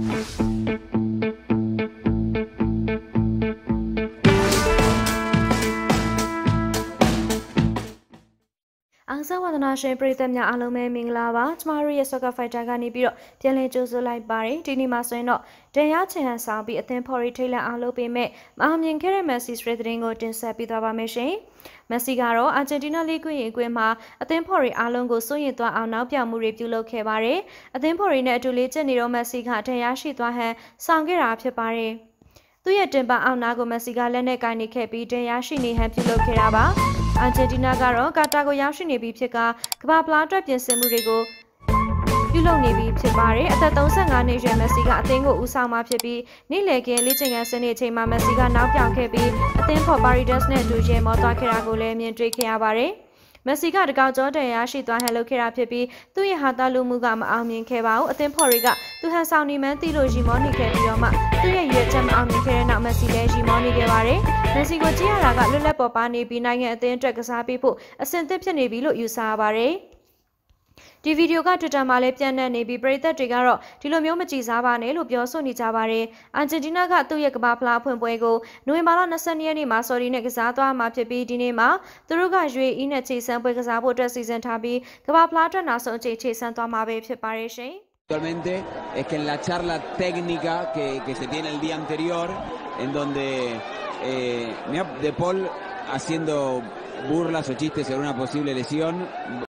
Mm-hmm. အောင်ဆဝဒနာရှင်ပရိသတ်များအားလုံးပဲမင်္ဂလာပါကျမတို့ရဲ့ Soccer Fighter ကနေပြီးတော့ပြန်လည်ကြိုဆိုလိုက်ပါတယ်ဒီနေ့မှာဆိုရင်တော့တရားချင်ဟန်ဆောင်ပြီးအသင်းဖော်ရီထိတ်လန့်အားလုပ်ပေးမဲ့မအောင်မြင်ခဲ့တဲ့ Messi စထရေးသတင်းကိုတင်ဆက်ပေးသွားပါမယ်ရှင်မက်ဆီကတော့အာဂျင်တီးနားလိကွင်းရင်ကွင်းမှာအသင်းဖော်ရီအားလုံးကိုစိုးရင်သွားအောင်နောက်ပြောင်မှုတွေပြုလုပ်ခဲ့ပါတယ်အသင်းဖော်ရီနဲ့အတူလေးကျနေတော့မက်ဆီကတရားရှိသွားဟန်ဆောင်ခဲ့တာဖြစ်ပါတယ် သူ့ရဲ့တင်ပအောင်နာကိုမက်ဆီကလက်နဲ့ကိုင်းနေခဲ့ပြီးတရားရှိနေဟန်ပြုလုပ်ခဲ့တာပါအာဂျင်တီးနားကတော့ကာတာကိုရောက်ရှိနေပြီဖြစ်ကကမ္ဘာဖလားအတွက်ပြင်ဆင်မှုတွေကိုပြုလုပ်နေပြီဖြစ်ပါတယ်အသက်35နှစ်အရွယ်မက်ဆီကအသင်းကိုဦးဆောင်มาဖြစ်ပြီးနေ့လည်ခင်းလေ့ကျင့်ခန်းစနစ်အချိန်မှာမက်ဆီကနောက်ပြောင်ခဲ့ပြီးအသင်းဖော်ပါရီဒက်စ်နဲ့အတူရဲမောသွားခဲ့တာကိုလည်းမြင်တွေ့ခဲ့ရပါတယ် မက်ဆီကတကောက်ကျော်တရားရှိသွားဟန်လုပ်ခဲ့တာဖြစ်ပြီးသူ့ရဲ့ဟာတာလူမှုကမအောင်မြင်ခဲ့ပါဘူးအသင်းဖော်တွေကသူဟန်ဆောင်နေမှန်းသိလို့ရီမောနေခဲ့ပြီးတော့မှသူ့ရဲ့ရွေးချက်မအောင်မြင်ခဲ့တဲ့နောက်မက်ဆီလည်းရီမောနေခဲ့ပါတယ်မက်ဆီကိုကြည့်ရတာကလွတ်လပ်ပေါ်ပါနေပြီးနိုင်ငံအသင်းအတွက်ကစားပေးဖို့အဆင်သင့်ဖြစ်နေပြီလို့ယူဆရပါတယ် ဒီဗီဒီယိုက Twitter မှာလည်းပြန့်နှံ့နေပြီးပရိသတ်တွေကတော့ဒီလိုမျိုးမကြည်စားပါနဲ့လို့ပြောဆိုနေကြပါတယ်။အာဂျင်တီးနားကသူ့ရဲ့ကမ္ဘာဖလားဖွင့်ပွဲကိုနိုဝင်ဘာလ22ရက်နေ့မှာဆော်ဒီနဲ့ကစားသွားမှာဖြစ်ပြီးဒီနေ့မှာသူတို့ကရွေအီးနဲ့ခြေဆန်းပွဲကစားဖို့အတွက်စီစဉ်ထားပြီးကမ္ဘာဖလားအတွက်နောက်ဆုံးအချိန်ခြေဆန်းသွားမှာပဲဖြစ်ပါတယ်ရှင်။ Actualmente es que en la charla técnica que, que se tiene el día anterior, en donde eh, De Paul haciendo burlas o chistes sobre una posible lesión,